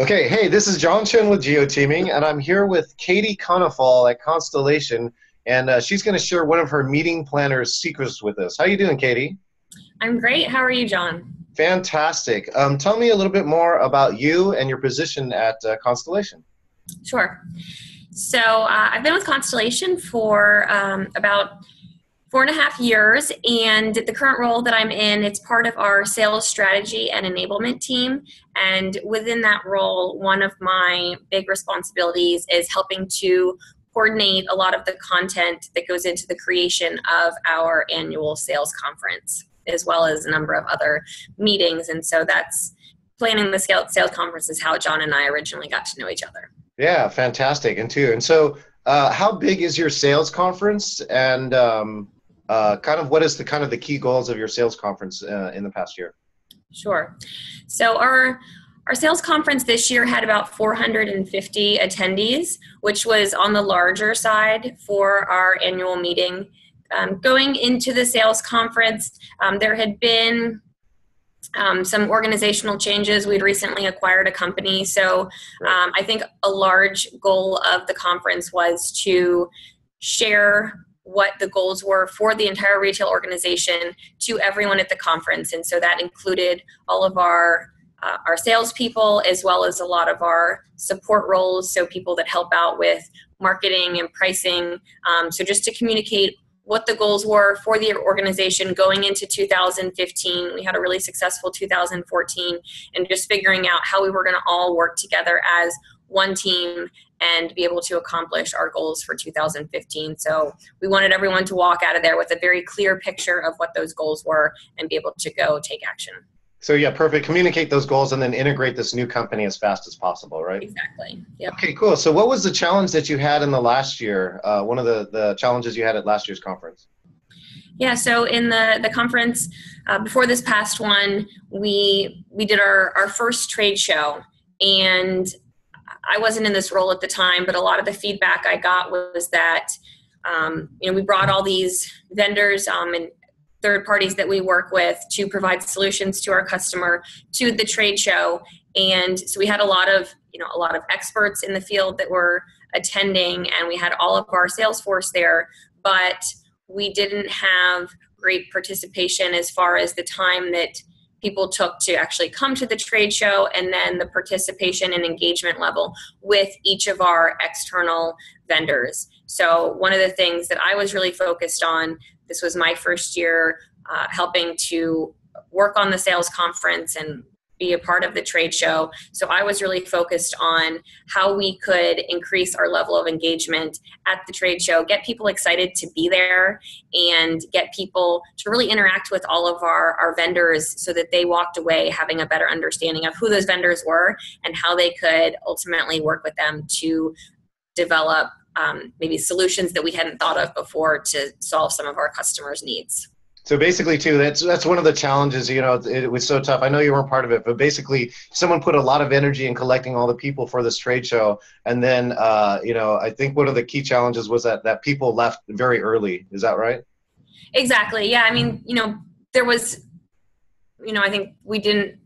Okay, hey, this is John Chen with GeoTeaming, and I'm here with Katie Konefal at Constellation, and uh, she's going to share one of her meeting planner's secrets with us. How are you doing, Katie? I'm great. How are you, John? Fantastic. Um, tell me a little bit more about you and your position at uh, Constellation. Sure. So uh, I've been with Constellation for um, about four and a half years and the current role that i'm in it's part of our sales strategy and enablement team. And within that role one of my big responsibilities is helping to coordinate a lot of the content that goes into the creation of our annual sales conference as well as a number of other meetings. And so that's planning the sales conference is how john and i originally got to know each other. Yeah fantastic. And too and so uh, how big is your sales conference? And um, uh, kind of what is the kind of the key goals of your sales conference uh, in the past year? Sure. So our our sales conference this year had about 450 attendees, which was on the larger side for our annual meeting. Um, going into the sales conference, um, there had been um, some organizational changes. We'd recently acquired a company. So um, I think a large goal of the conference was to share what the goals were for the entire retail organization to everyone at the conference. And so that included all of our uh, our salespeople as well as a lot of our support roles, so people that help out with marketing and pricing. Um, so just to communicate what the goals were for the organization going into 2015. We had a really successful 2014, and just figuring out how we were going to all work together as one team and be able to accomplish our goals for 2015. So we wanted everyone to walk out of there with a very clear picture of what those goals were and be able to go take action. So yeah, perfect. Communicate those goals and then integrate this new company as fast as possible, right? Exactly. Yep. Okay, cool. So what was the challenge that you had in the last year? Uh, one of the, the challenges you had at last year's conference? Yeah, so in the the conference uh, before this past one, we we did our our first trade show, and I wasn't in this role at the time, but a lot of the feedback I got was that um, you know we brought all these vendors um, and third parties that we work with to provide solutions to our customer to the trade show, and so we had a lot of you know a lot of experts in the field that were attending, and we had all of our sales force there, but we didn't have great participation as far as the time that people took to actually come to the trade show and then the participation and engagement level with each of our external vendors. So, one of the things that I was really focused on, this was my first year uh, helping to work on the sales conference and be a part of the trade show. So I was really focused on how we could increase our level of engagement at the trade show, get people excited to be there, and get people to really interact with all of our, our vendors so that they walked away having a better understanding of who those vendors were and how they could ultimately work with them to develop um, maybe solutions that we hadn't thought of before to solve some of our customers' needs. So basically, too, that's that's one of the challenges. You know, it, it, was so tough. I know you weren't part of it, but basically, someone put a lot of energy in collecting all the people for this trade show, and then, uh, you know, I think one of the key challenges was that that people left very early. Is that right? Exactly. Yeah. I mean, you know, there was, you know, I think we didn't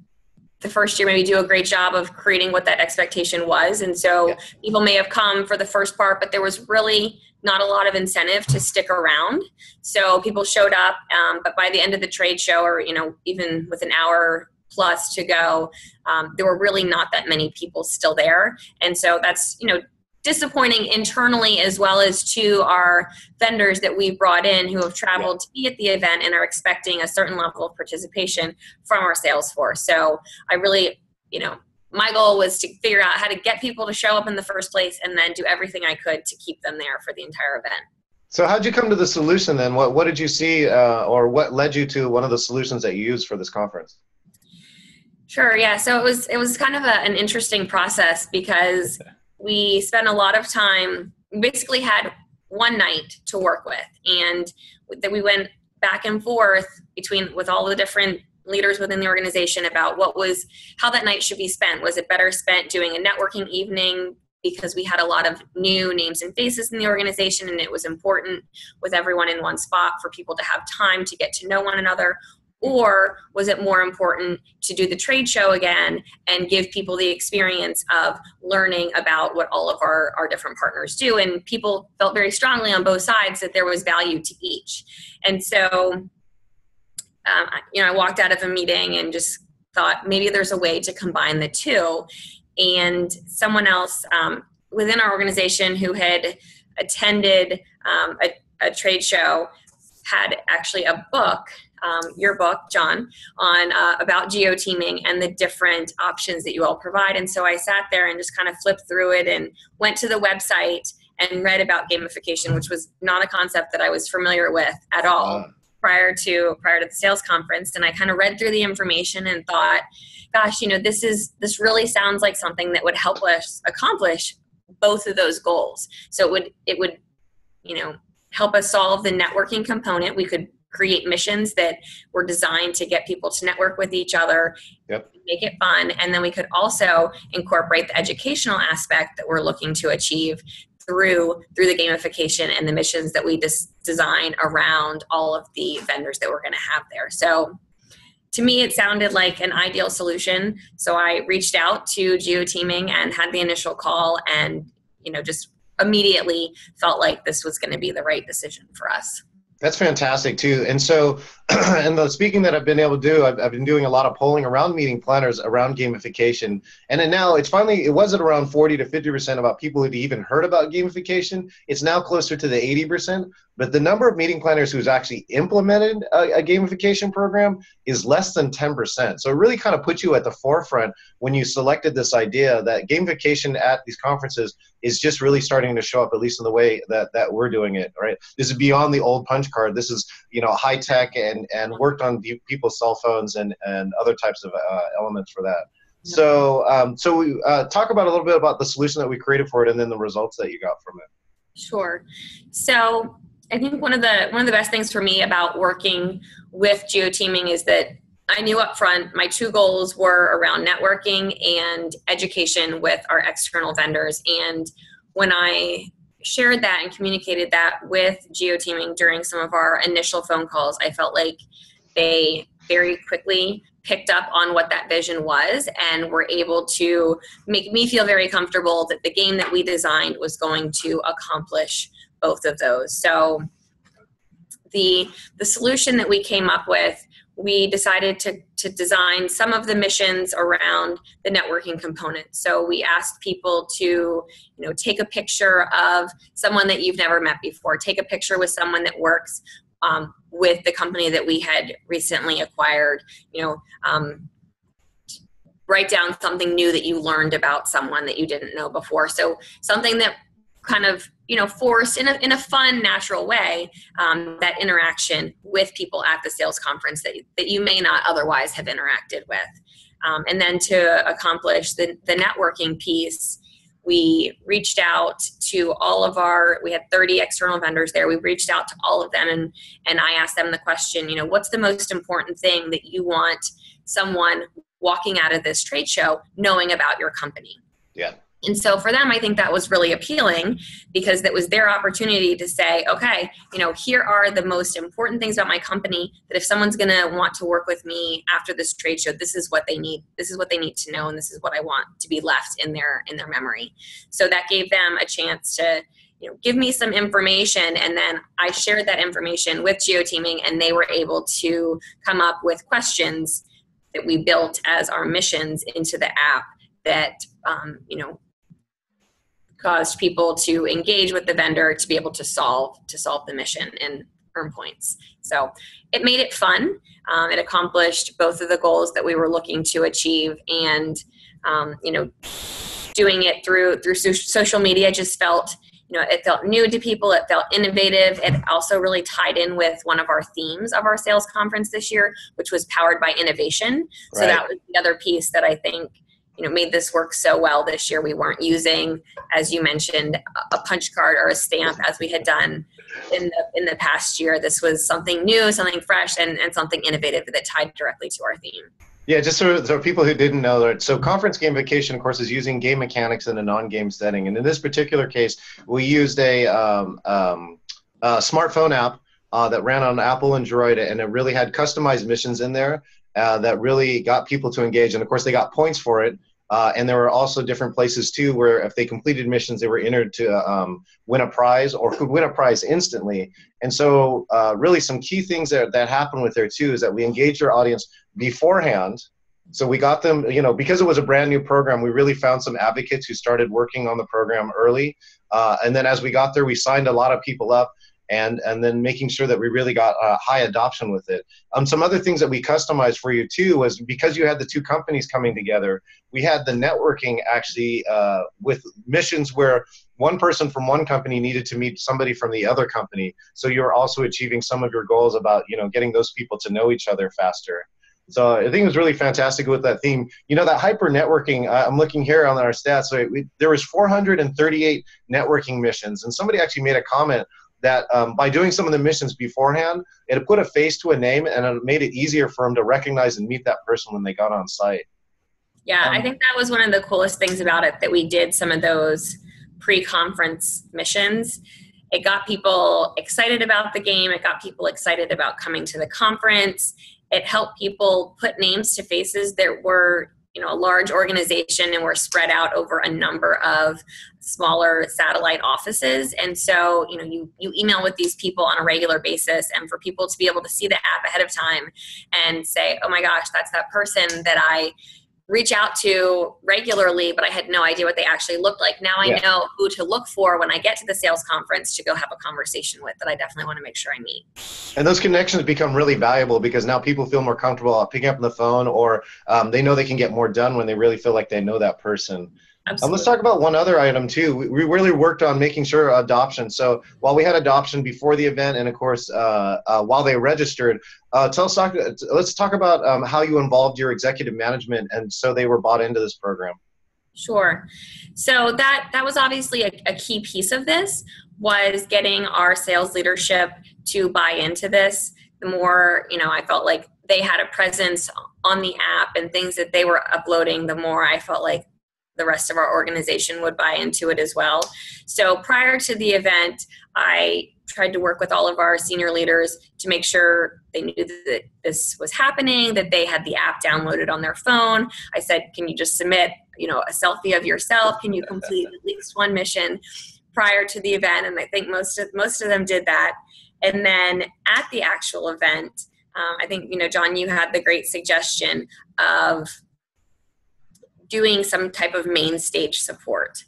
the first year maybe do a great job of creating what that expectation was, and so yeah. people may have come for the first part, but there was really not a lot of incentive to stick around. So people showed up, um, but by the end of the trade show, or you know, even with an hour plus to go, um, there were really not that many people still there, and so that's you know disappointing internally as well as to our vendors that we brought in who have traveled to be at the event and are expecting a certain level of participation from our sales force. So I really, you know, my goal was to figure out how to get people to show up in the first place and then do everything I could to keep them there for the entire event. So how'd you come to the solution then? What, what did you see uh, or what led you to one of the solutions that you used for this conference? Sure. Yeah. So it was it was kind of a, an interesting process because we spent a lot of time. Basically had one night to work with, and that we went back and forth between with all the different leaders within the organization about what was how that night should be spent. Was it better spent doing a networking evening because we had a lot of new names and faces in the organization and it was important with everyone in one spot for people to have time to get to know one another? Or was it more important to do the trade show again and give people the experience of learning about what all of our, our different partners do? And people felt very strongly on both sides that there was value to each. And so, um, you know, I walked out of a meeting and just thought maybe there's a way to combine the two. And someone else um, within our organization who had attended um, a, a trade show had actually a book um, your book, John, on uh, about geo-teaming and the different options that you all provide. And so I sat there and just kind of flipped through it and went to the website and read about gamification, which was not a concept that I was familiar with at all prior to prior to the sales conference. And I kind of read through the information and thought, gosh, you know, this is this really sounds like something that would help us accomplish both of those goals. So it would it would, you know, help us solve the networking component. We could create missions that were designed to get people to network with each other yep. make it fun and then we could also incorporate the educational aspect that we're looking to achieve through through the gamification and the missions that we just design around all of the vendors that we're going to have there. So to me it sounded like an ideal solution. So i reached out to geoteaming and had the initial call and you know just immediately felt like this was going to be the right decision for us that's fantastic too. And so, and the speaking that I've been able to do, I've, I've, been doing a lot of polling around meeting planners around gamification. And then now it's finally, it was at around 40 to 50% about people who'd even heard about gamification. It's now closer to the 80%. But the number of meeting planners who's actually implemented a, a gamification program is less than 10%. So it really kind of puts you at the forefront when you selected this idea that gamification at these conferences is just really starting to show up, at least in the way that, that we're doing it, right? This is beyond the old punch card. This is, you know, high tech and, and worked on people's cell phones and, and other types of uh, elements for that. So, um, so we uh, talk about a little bit about the solution that we created for it, and then the results that you got from it. Sure. So, I think one of the one of the best things for me about working with geoteaming is that I knew up front my two goals were around networking and education with our external vendors. And when I shared that and communicated that with geoteaming during some of our initial phone calls, I felt like they very quickly picked up on what that vision was and were able to make me feel very comfortable that the game that we designed was going to accomplish both of those. So the the solution that we came up with we decided to, to design some of the missions around the networking component. So we asked people to you know take a picture of someone that you've never met before. Take a picture with someone that works um, with the company that we had recently acquired. You know um, write down something new that you learned about someone that you didn't know before. So something that kind of you know force in a, in a fun natural way um, that interaction with people at the sales conference that, that you may not otherwise have interacted with. Um, and then to accomplish the, the networking piece we reached out to all of our we had 30 external vendors there. We reached out to all of them and and i asked them the question you know what's the most important thing that you want someone walking out of this trade show knowing about your company? Yeah and so for them, I think that was really appealing because that was their opportunity to say, okay, you know, here are the most important things about my company that if someone's going to want to work with me after this trade show, this is what they need. This is what they need to know, and this is what I want to be left in their in their memory. So that gave them a chance to you know give me some information and then i shared that information with geoteaming and they were able to come up with questions that we built as our missions into the app that um, you know caused people to engage with the vendor to be able to solve to solve the mission and earn points. So it made it fun. Um, it accomplished both of the goals that we were looking to achieve, and um, you know, doing it through through social media just felt you know it felt new to people. It felt innovative. It also really tied in with one of our themes of our sales conference this year, which was powered by innovation. Right. So that was the other piece that I think you know made this work so well this year we weren't using as you mentioned a punch card or a stamp as we had done in the in the past year this was something new something fresh and, and something innovative that tied directly to our theme yeah, just so, so people who didn't know that. So conference gamification, of course, is using game mechanics in a non-game setting. And in this particular case, we used a, um, um, a smartphone app uh, that ran on Apple and Droid, and it really had customized missions in there uh, that really got people to engage. And of course, they got points for it. Uh, and there were also different places too where if they completed missions, they were entered to um, win a prize or could win a prize instantly. And so, uh, really, some key things that, that happened with there too is that we engaged our audience beforehand. So we got them, you know, because it was a brand new program, we really found some advocates who started working on the program early. Uh, and then as we got there, we signed a lot of people up and and then making sure that we really got a high adoption with it. Um, some other things that we customized for you too was because you had the two companies coming together, we had the networking actually uh, with missions where one person from one company needed to meet somebody from the other company. So you're also achieving some of your goals about you know getting those people to know each other faster. So I think it was really fantastic with that theme. You know, that hyper networking, uh, I'm looking here on our stats. So we, there was 438 networking missions, and somebody actually made a comment that um, by doing some of the missions beforehand, it put a face to a name and it made it easier for them to recognize and meet that person when they got on site. Yeah, um, I think that was one of the coolest things about it that we did some of those pre conference missions. It got people excited about the game, it got people excited about coming to the conference. It helped people put names to faces that were you know a large organization and we're spread out over a number of smaller satellite offices. And so you know you you email with these people on a regular basis and for people to be able to see the app ahead of time and say oh my gosh that's that person that i reach out to regularly, but I had no idea what they actually looked like. Now I yeah. know who to look for when I get to the sales conference to go have a conversation with that I definitely want to make sure I meet. And those connections become really valuable because now people feel more comfortable picking up on the phone or um, they know they can get more done when they really feel like they know that person. Um, let's talk about one other item too. We, we, really worked on making sure adoption. So while we had adoption before the event, and of course uh, uh, while they registered, uh, tell us talk, let's talk about um, how you involved your executive management, and so they were bought into this program. Sure. So that that was obviously a, a key piece of this was getting our sales leadership to buy into this. The more you know, I felt like they had a presence on the app and things that they were uploading, the more I felt like the rest of our organization would buy into it as well. So prior to the event, I tried to work with all of our senior leaders to make sure they knew that this was happening, that they had the app downloaded on their phone. I said, "Can you just submit, you know, a selfie of yourself? Can you complete at least one mission prior to the event?" And I think most of most of them did that. And then at the actual event, um, I think you know, John, you had the great suggestion of doing some type of main stage support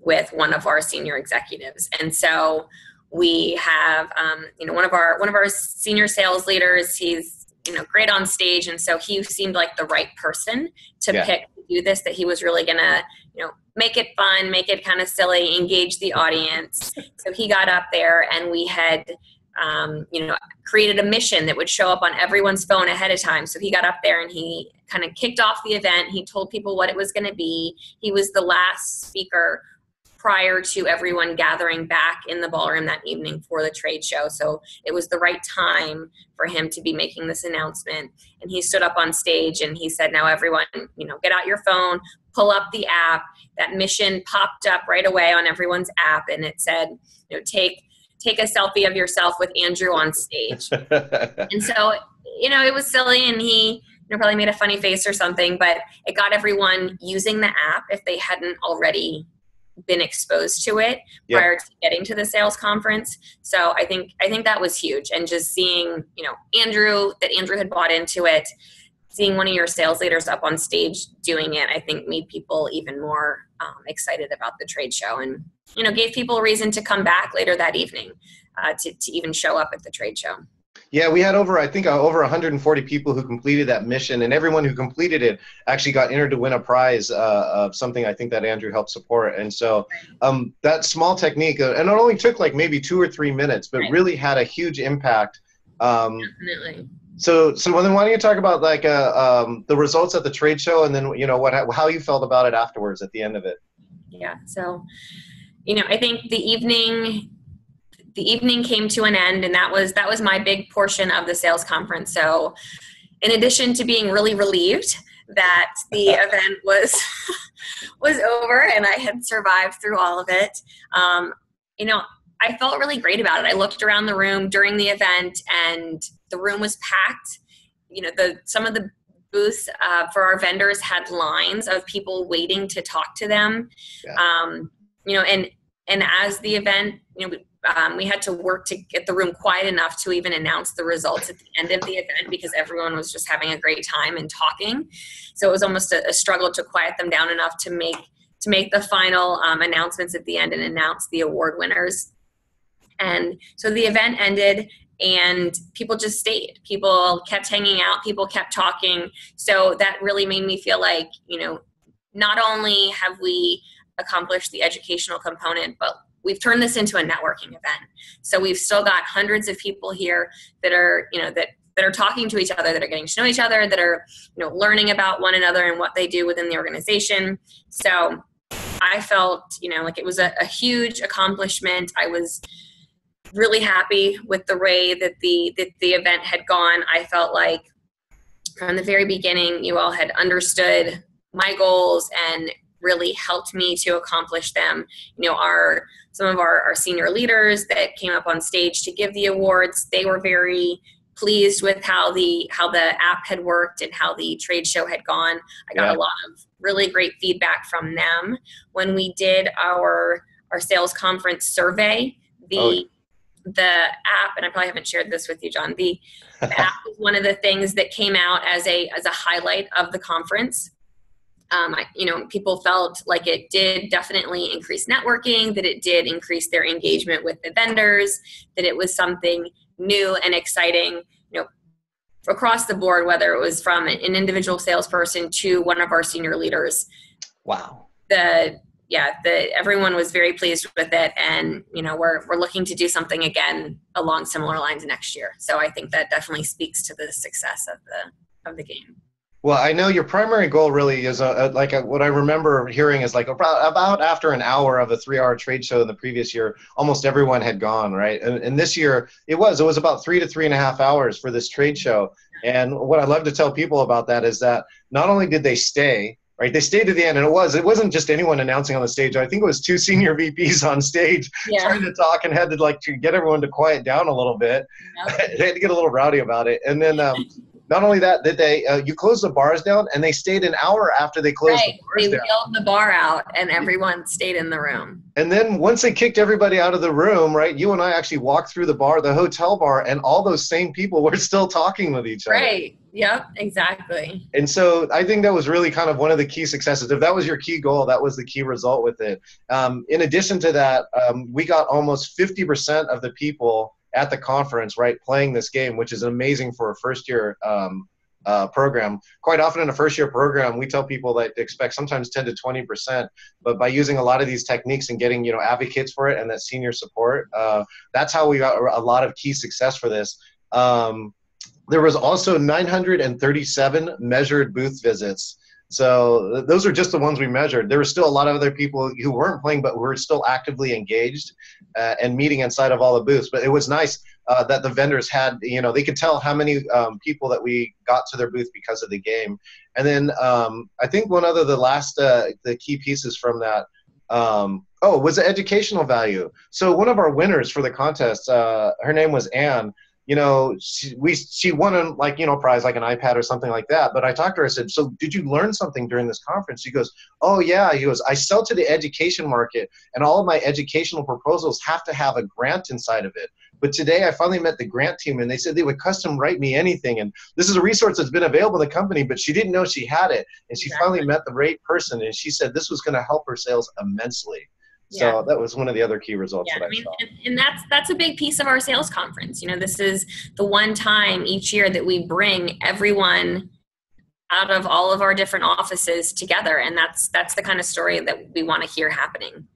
with one of our senior executives. And so we have um, you know one of our one of our senior sales leaders he's you know great on stage. And so he seemed like the right person to yeah. pick to do this that he was really gonna you know make it fun make it kind of silly engage the audience. So he got up there and we had um, you know, created a mission that would show up on everyone's phone ahead of time. So he got up there and he kind of kicked off the event. He told people what it was going to be. He was the last speaker prior to everyone gathering back in the ballroom that evening for the trade show. So it was the right time for him to be making this announcement. And he stood up on stage and he said, Now, everyone, you know, get out your phone, pull up the app. That mission popped up right away on everyone's app and it said, you know, take take a selfie of yourself with Andrew on stage. and so, you know, it was silly and he you know, probably made a funny face or something, but it got everyone using the app if they hadn't already been exposed to it yep. prior to getting to the sales conference. So I think I think that was huge. And just seeing, you know, Andrew that Andrew had bought into it, seeing one of your sales leaders up on stage doing it, I think made people even more um, excited about the trade show and you know gave people a reason to come back later that evening uh, to, to even show up at the trade show. Yeah, we had over, I think, uh, over 140 people who completed that mission, and everyone who completed it actually got entered to win a prize uh, of something I think that Andrew helped support. And so um, that small technique, uh, and it only took like maybe two or three minutes, but right. really had a huge impact. Um, Definitely. So, so then why don't you talk about like uh, um, the results at the trade show, and then you know what how you felt about it afterwards at the end of it. Yeah. So, you know, I think the evening the evening came to an end, and that was that was my big portion of the sales conference. So, in addition to being really relieved that the event was was over and I had survived through all of it, um, you know, I felt really great about it. I looked around the room during the event, and the room was packed. You know, the some of the booths uh, for our vendors had lines of people waiting to talk to them. Yeah. Um, you know, and and as the event, you know, um, we had to work to get the room quiet enough to even announce the results at the end of the event because everyone was just having a great time and talking. So it was almost a, a struggle to quiet them down enough to make to make the final um, announcements at the end and announce the award winners. And so the event ended and people just stayed. People kept hanging out, people kept talking. So that really made me feel like, you know, not only have we accomplished the educational component, but we've turned this into a networking event. So we've still got hundreds of people here that are, you know, that that are talking to each other, that are getting to know each other, that are, you know, learning about one another and what they do within the organization. So I felt, you know, like it was a, a huge accomplishment. I was really happy with the way that the that the event had gone. I felt like from the very beginning, you all had understood my goals and really helped me to accomplish them. You know, our some of our, our senior leaders that came up on stage to give the awards, they were very pleased with how the how the app had worked and how the trade show had gone. I got yeah. a lot of really great feedback from them when we did our our sales conference survey. The oh. The app, and I probably haven't shared this with you, John. The, the app was one of the things that came out as a as a highlight of the conference. Um, I, you know, people felt like it did definitely increase networking, that it did increase their engagement with the vendors, that it was something new and exciting, you know, across the board, whether it was from an individual salesperson to one of our senior leaders. Wow. The yeah, the everyone was very pleased with it, and you know we're we're looking to do something again along similar lines next year. So I think that definitely speaks to the success of the of the game. Well, I know your primary goal really is a, a, like a, what I remember hearing is like about, about after an hour of a three-hour trade show in the previous year, almost everyone had gone, right? And, and, this year it was it was about three to three and a half hours for this trade show. And what I love to tell people about that is that not only did they stay, right? They stayed to the end, and it was it wasn't just anyone announcing on the stage. I think it was two senior VPs on stage yeah. trying to talk and had to like to get everyone to quiet down a little bit. Yep. they had to get a little rowdy about it, and then. Um, not only that, that they uh, you closed the bars down and they stayed an hour after they closed right. the bars they down. the bar out and everyone stayed in the room. And then once they kicked everybody out of the room, right? You and I actually walked through the bar, the hotel bar, and all those same people were still talking with each other. Right. Yep. Exactly. And so I think that was really kind of one of the key successes. If that was your key goal, that was the key result with it. Um, in addition to that, um, we got almost 50% of the people at the conference, right, playing this game, which is amazing for a first year um, uh, program. Quite often in a first year program, we tell people that expect sometimes 10 to 20 percent, but by using a lot of these techniques and getting you know advocates for it and that senior support, uh, that's how we got a lot of key success for this. Um, there was also 937 measured booth visits. So those are just the ones we measured. There were still a lot of other people who weren't playing, but were still actively engaged uh, and meeting inside of all the booths. But it was nice uh, that the vendors had, you know, they could tell how many um, people that we got to their booth because of the game. And then um, I think one other the last uh, the key pieces from that. Um, oh, was the educational value. So one of our winners for the contest, uh, her name was Anne you know, she, we she won a like you know prize like an iPad or something like that. But I talked to her. I said, "So did you learn something during this conference?" She goes, "Oh yeah." He goes, "I sell to the education market, and all of my educational proposals have to have a grant inside of it." But today I finally met the grant team, and they said they would custom write me anything. And this is a resource that's been available in the company, but she didn't know she had it. And she exactly. finally met the right person, and she said this was going to help her sales immensely. So yeah. that was one of the other key results yeah, that I, I mean, saw. And, and that's that's a big piece of our sales conference. You know, this is the one time each year that we bring everyone out of all of our different offices together, and that's that's the kind of story that we want to hear happening.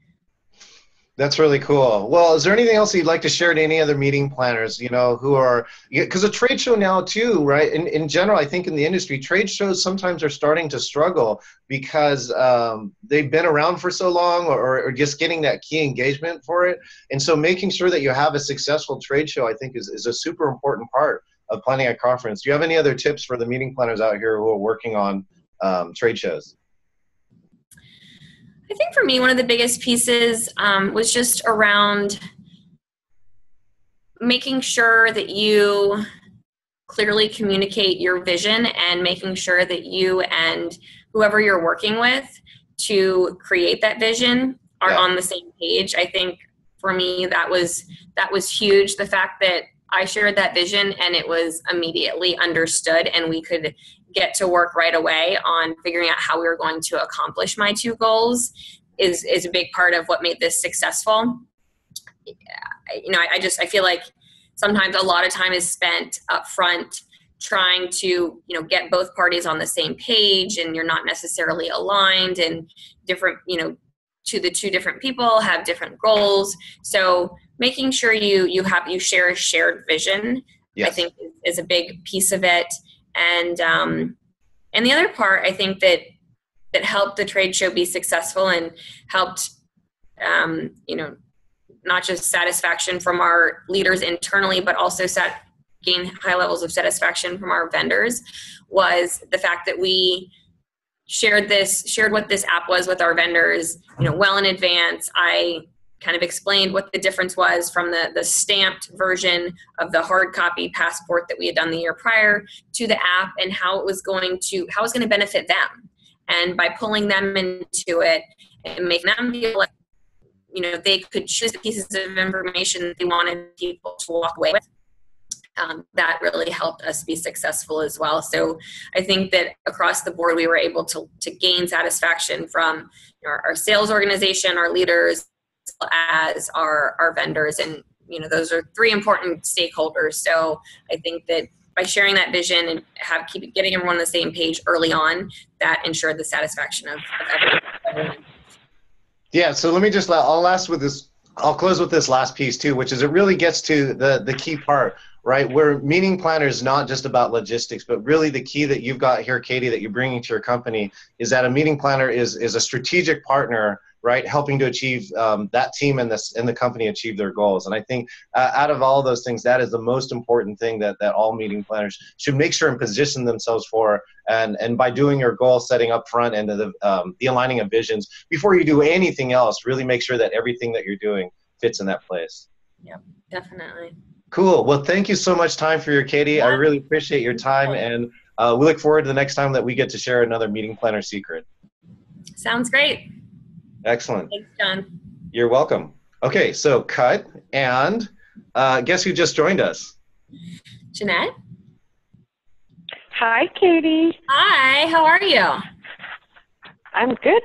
That's really cool. Well, is there anything else you'd like to share to any other meeting planners, you know, who are, because a trade show now too, right? In, in general, I think in the industry, trade shows sometimes are starting to struggle because um, they've been around for so long or, or just getting that key engagement for it. And so making sure that you have a successful trade show, I think is, is a super important part of planning a conference. Do you have any other tips for the meeting planners out here who are working on um, trade shows? I think for me, one of the biggest pieces um, was just around making sure that you clearly communicate your vision and making sure that you and whoever you're working with to create that vision are yeah. on the same page. I think for me that was that was huge. The fact that I shared that vision and it was immediately understood and we could get to work right away on figuring out how we were going to accomplish my two goals is is a big part of what made this successful. You know, I, I just I feel like sometimes a lot of time is spent up front trying to you know get both parties on the same page and you're not necessarily aligned and different you know to the two different people have different goals so making sure you you have you share a shared vision yes. i think is a big piece of it and um and the other part i think that that helped the trade show be successful and helped um you know not just satisfaction from our leaders internally, but also gain high levels of satisfaction from our vendors was the fact that we shared this shared what this app was with our vendors you know well in advance. I kind of explained what the difference was from the, the stamped version of the hard copy passport that we had done the year prior to the app and how it was going to how it was going to benefit them. And by pulling them into it and making them feel like you know they could choose the pieces of information they wanted people to walk away with um, that really helped us be successful as well. So i think that across the board we were able to, to gain satisfaction from you know, our, our sales organization our leaders as our, our vendors and you know those are three important stakeholders so i think that by sharing that vision and have keep getting everyone on the same page early on that ensured the satisfaction of, of everyone yeah, so let me just I'll last with this I'll close with this last piece too, which is it really gets to the the key part, right? Where meeting planner is not just about logistics, but really the key that you've got here, Katie, that you're bringing to your company is that a meeting planner is is a strategic partner right? Helping to achieve um, that team and this and the company achieve their goals. And I think uh, out of all those things, that is the most important thing that that all meeting planners should make sure and position themselves for. And and by doing your goal setting up front and the um, the aligning of visions before you do anything else, really make sure that everything that you're doing fits in that place. Yeah, definitely. Cool. Well, thank you so much, time for your Katie. Yeah. I really appreciate your time, and uh, we look forward to the next time that we get to share another meeting planner secret. Sounds great. Excellent. Thanks, John. You're welcome. Okay, so cut. And uh, guess who just joined us? Jeanette. Hi, Katie. Hi, how are you? I'm good.